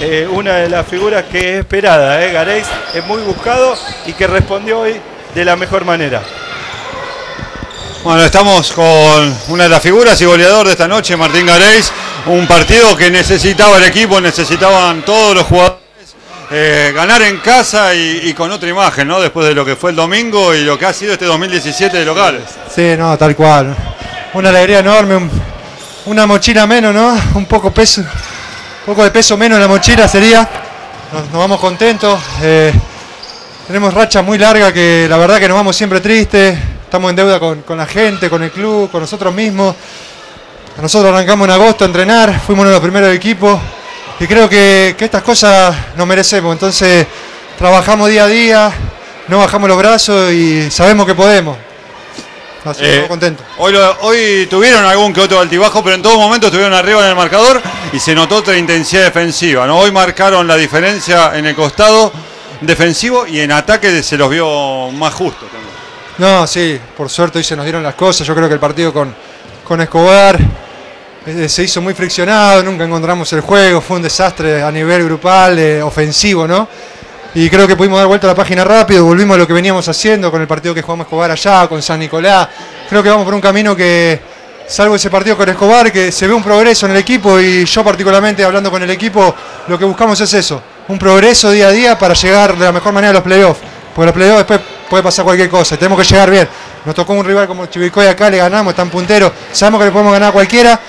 eh, una de las figuras que es esperada. ¿eh? Gareis es muy buscado y que respondió hoy de la mejor manera. Bueno, estamos con una de las figuras y goleador de esta noche, Martín Gareis. Un partido que necesitaba el equipo, necesitaban todos los jugadores. eh, ganar en casa y, y con otra imagen, ¿no? Después de lo que fue el domingo y lo que ha sido este 2017 de locales. Sí, no, tal cual. Una alegría enorme, un- una mochila menos, ¿no? Un poco peso, poco de peso menos en la mochila sería. Nos, vamos contentos. eh, tenemos racha muy larga que la verdad que nos vamos siempre tristes. Estamos en deuda con, con la gente, con el club, con nosotros mismos. Nosotros arrancamos en agosto a entrenar, fuimos uno de los primeros equipos y creo que, que estas cosas nos merecemos. Entonces trabajamos día a día, no bajamos los brazos y sabemos que podemos. Así Eh, estamos contentos. Hoy, lo- hoy tuvieron algún que otro altibajo, pero en todo momento estuvieron arriba en el marcador y se notó otra intensidad defensiva. ¿no? Hoy marcaron la diferencia en el costado defensivo y en ataque se los vio más justos. también. No, sí, por suerte hoy se nos dieron las cosas. Yo creo que el partido con, con Escobar eh, se hizo muy friccionado, nunca encontramos el juego, fue un desastre a nivel grupal, eh, ofensivo, ¿no? Y creo que pudimos dar vuelta a la página rápido, volvimos a lo que veníamos haciendo con el partido que jugamos Escobar allá, con San Nicolás. Creo que vamos por un camino que, salvo ese partido con Escobar, que se ve un progreso en el equipo y yo particularmente hablando con el equipo, lo que buscamos es eso, un progreso día a día para llegar de la mejor manera a los playoffs. Porque los playoffs después puede pasar cualquier cosa, tenemos que llegar bien. Nos tocó un rival como Chivicoy acá, le ganamos, están punteros, sabemos que le podemos ganar a cualquiera.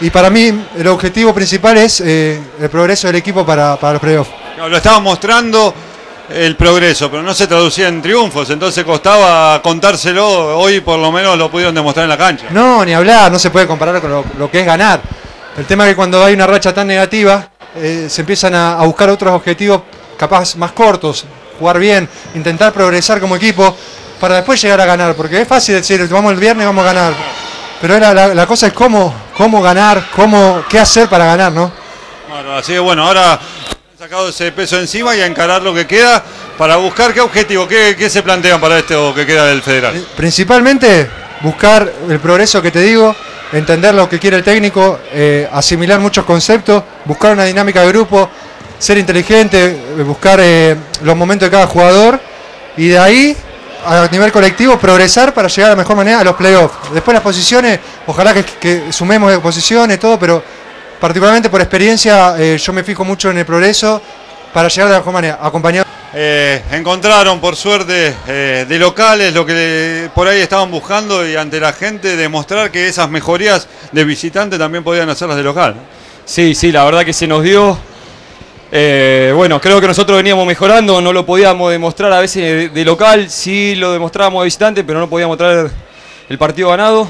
Y para mí el objetivo principal es eh, el progreso del equipo para, los playoffs. Lo estaban mostrando el progreso, pero no se traducía en triunfos, entonces costaba contárselo. Hoy por lo menos lo pudieron demostrar en la cancha. No, ni hablar, no se puede comparar con lo, lo que es ganar. El tema es que cuando hay una racha tan negativa, eh, se empiezan a, a buscar otros objetivos capaz más cortos, jugar bien, intentar progresar como equipo, para después llegar a ganar, porque es fácil decir, vamos el viernes, vamos a ganar. Pero era la, la cosa es cómo, cómo ganar, cómo, qué hacer para ganar, ¿no? Bueno, así que bueno, ahora sacado ese peso encima y a encarar lo que queda para buscar qué objetivo, qué, se plantean para esto que queda del federal. Principalmente buscar el progreso que te digo, entender lo que quiere el técnico, eh, asimilar muchos conceptos, buscar una dinámica de grupo, ser inteligente, eh, buscar eh, los momentos de cada jugador y de ahí a nivel colectivo progresar para llegar de la mejor manera a los playoffs. Después las posiciones, ojalá que, sumemos posiciones, todo, pero particularmente por experiencia eh, yo me fijo mucho en el progreso para llegar de la mejor manera, acompañado. Eh, encontraron por suerte eh, de locales lo que por ahí estaban buscando y ante la gente demostrar que esas mejorías de visitante también podían hacerlas de local. Sí, sí, la verdad que se nos dio. Eh, bueno, creo que nosotros veníamos mejorando, no lo podíamos demostrar a veces de, de local, sí lo demostrábamos de visitante, pero no podíamos traer el partido ganado.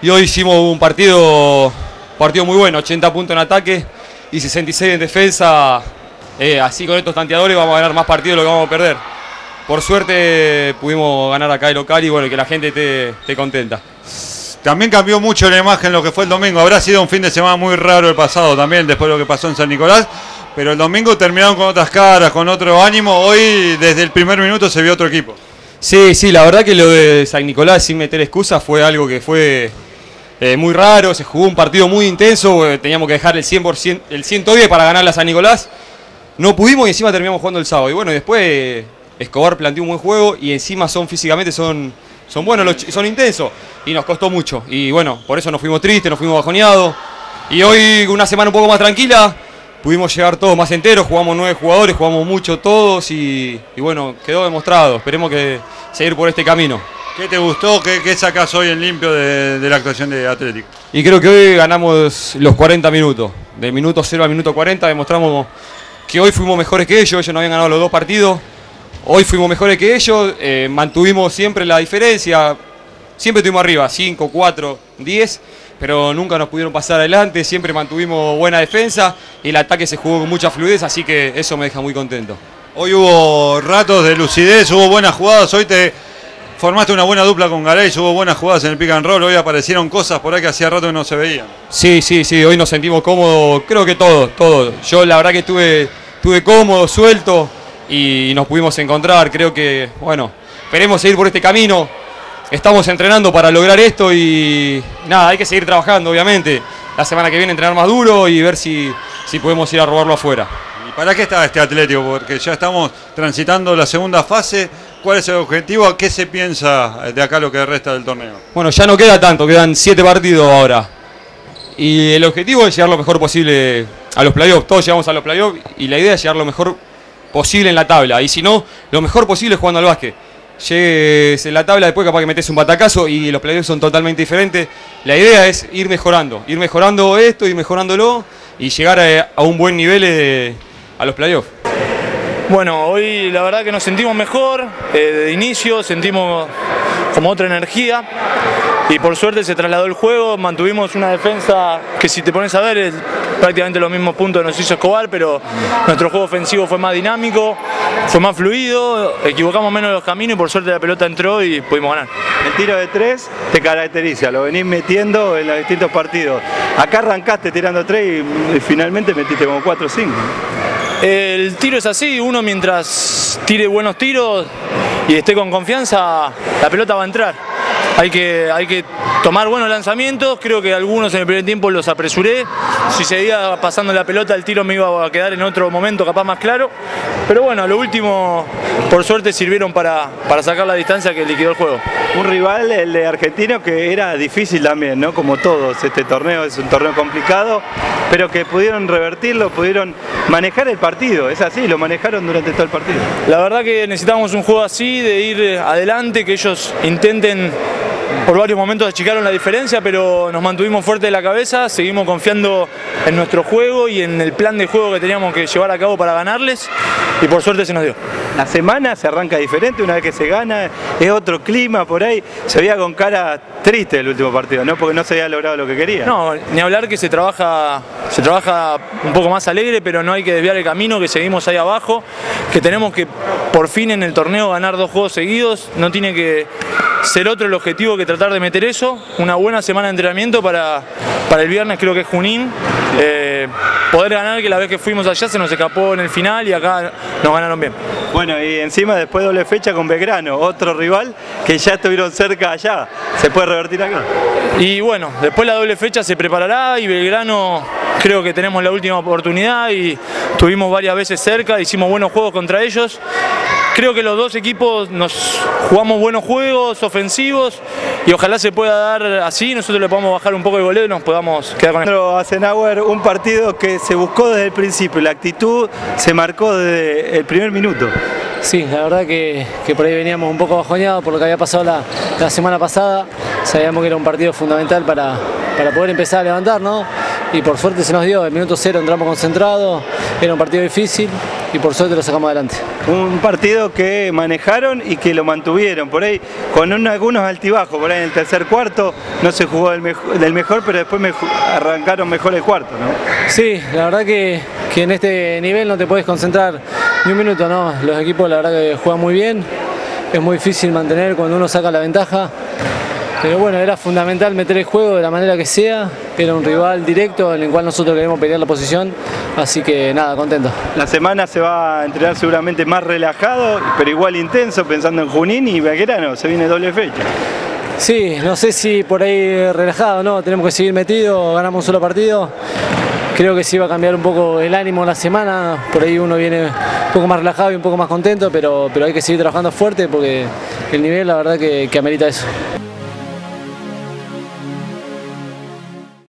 Y hoy hicimos un partido, partido muy bueno, 80 puntos en ataque y 66 en defensa. Eh, así con estos tanteadores vamos a ganar más partidos de lo que vamos a perder. Por suerte pudimos ganar acá de local y bueno, que la gente esté, esté contenta. También cambió mucho la imagen lo que fue el domingo. Habrá sido un fin de semana muy raro el pasado también, después de lo que pasó en San Nicolás. Pero el domingo terminaron con otras caras, con otro ánimo. Hoy, desde el primer minuto, se vio otro equipo. Sí, sí, la verdad que lo de San Nicolás, sin meter excusas, fue algo que fue eh, muy raro. Se jugó un partido muy intenso, eh, teníamos que dejar el 100%, el 110 para ganar a San Nicolás. No pudimos y encima terminamos jugando el sábado. Y bueno, después eh, Escobar planteó un buen juego y encima son físicamente son, son buenos, los son intensos. Y nos costó mucho. Y bueno, por eso nos fuimos tristes, nos fuimos bajoneados. Y hoy, una semana un poco más tranquila, pudimos llegar todos más enteros, jugamos nueve jugadores, jugamos mucho todos y, y bueno, quedó demostrado. Esperemos que seguir por este camino. ¿Qué te gustó? ¿Qué, qué sacás hoy en limpio de, de la actuación de Atlético? Y creo que hoy ganamos los 40 minutos. De minuto 0 al minuto 40 demostramos que hoy fuimos mejores que ellos. Ellos no habían ganado los dos partidos. Hoy fuimos mejores que ellos. eh, mantuvimos siempre la diferencia. Siempre estuvimos arriba, 5, 4, 10. Pero nunca nos pudieron pasar adelante. Siempre mantuvimos buena defensa. Y el ataque se jugó con mucha fluidez. Así que eso me deja muy contento. Hoy hubo ratos de lucidez, hubo buenas jugadas. Hoy te formaste una buena dupla con Garay, hubo buenas jugadas en el pick and roll. Hoy aparecieron cosas por ahí que hacía rato que no se veían. Sí, sí, sí, hoy nos sentimos cómodos, creo que todos, todos. Yo la verdad que estuve, estuve cómodo, suelto y nos pudimos encontrar. Creo que, bueno, esperemos seguir por este camino. Estamos entrenando para lograr esto y nada, hay que seguir trabajando, obviamente. la semana que viene entrenar más duro y ver si, si podemos ir a robarlo afuera. ¿Y para qué está este Atlético? Porque ya estamos transitando la segunda fase. ¿Cuál es el objetivo? ¿Qué se piensa de acá lo que resta del torneo? Bueno, ya no queda tanto, quedan siete partidos ahora. Y el objetivo es llegar lo mejor posible a los playoffs. Todos llegamos a los playoffs y la idea es llegar lo mejor posible en la tabla. Y si no, lo mejor posible jugando al básquet. Llegues en la tabla, después capaz que metes un batacazo y los playoffs son totalmente diferentes. La idea es ir mejorando, ir mejorando esto, ir mejorándolo y llegar a, a un buen nivel eh, a los playoffs. Bueno, hoy la verdad que nos sentimos mejor, eh, de inicio sentimos como otra energía y por suerte se trasladó el juego, mantuvimos una defensa que si te pones a ver es prácticamente los mismos puntos que nos hizo Escobar, pero nuestro juego ofensivo fue más dinámico, fue más fluido, equivocamos menos los caminos y por suerte la pelota entró y pudimos ganar. El tiro de tres te caracteriza, lo venís metiendo en los distintos partidos. Acá arrancaste tirando tres y, y finalmente metiste como cuatro o cinco. El tiro es así, uno mientras tire buenos tiros y esté con confianza, la pelota va a entrar. Hay que, hay que tomar buenos lanzamientos, creo que algunos en el primer tiempo los apresuré. Si seguía pasando la pelota, el tiro me iba a quedar en otro momento capaz más claro. Pero bueno, lo último, por suerte, sirvieron para, para sacar la distancia que liquidó el juego. Un rival, el de argentino, que era difícil también, ¿no? Como todos, este torneo es un torneo complicado, pero que pudieron revertirlo, pudieron manejar el partido. Es así, lo manejaron durante todo el partido. La verdad que necesitábamos un juego así, de ir adelante, que ellos intenten por varios momentos achicaron la diferencia, pero nos mantuvimos fuertes de la cabeza, seguimos confiando en nuestro juego y en el plan de juego que teníamos que llevar a cabo para ganarles y por suerte se nos dio. La semana se arranca diferente, una vez que se gana, es otro clima por ahí. Se veía con cara triste el último partido, ¿no? Porque no se había logrado lo que quería. No, ni hablar que se trabaja, se trabaja un poco más alegre, pero no hay que desviar el camino, que seguimos ahí abajo, que tenemos que por fin en el torneo ganar dos juegos seguidos, no tiene que ser otro el objetivo que tratar de meter eso, una buena semana de entrenamiento para, para el viernes, creo que es Junín, eh, poder ganar, que la vez que fuimos allá se nos escapó en el final y acá nos ganaron bien. Bueno, y encima después doble fecha con Belgrano, otro rival que ya estuvieron cerca allá. ¿Se puede revertir acá? Y bueno, después la doble fecha se preparará y Belgrano creo que tenemos la última oportunidad y tuvimos varias veces cerca, hicimos buenos juegos contra ellos. Creo que los dos equipos nos jugamos buenos juegos ofensivos y ojalá se pueda dar así, nosotros le podamos bajar un poco de goleo y nos podamos quedar con él. Pero Asenauer, un partido que se buscó desde el principio, la actitud se marcó desde el primer minuto. Sí, la verdad que, que por ahí veníamos un poco bajoneados por lo que había pasado la, la semana pasada. Sabíamos que era un partido fundamental para, para poder empezar a levantar, ¿no? Y por suerte se nos dio, el minuto cero entramos concentrados, era un partido difícil y por suerte lo sacamos adelante. Un partido que manejaron y que lo mantuvieron, por ahí con un- algunos altibajos, por ahí en el tercer cuarto no se jugó del, mejo- del mejor, pero después arrancaron mejor el cuarto, ¿no? Sí, la verdad que, que en este nivel no te puedes concentrar ni un minuto, ¿no? Los equipos la verdad que juegan muy bien, es muy difícil mantener cuando uno saca la ventaja. Pero bueno, era fundamental meter el juego de la manera que sea. Era un rival directo en el cual nosotros queremos pelear la posición. Así que nada, contento. La semana se va a entrenar seguramente más relajado, pero igual intenso, pensando en Junín y Belgrano, se viene doble fecha. Sí, no sé si por ahí relajado, no, tenemos que seguir metidos, ganamos un solo partido. Creo que sí va a cambiar un poco el ánimo la semana, por ahí uno viene un poco más relajado y un poco más contento, pero, pero hay que seguir trabajando fuerte porque el nivel la verdad que, que amerita eso.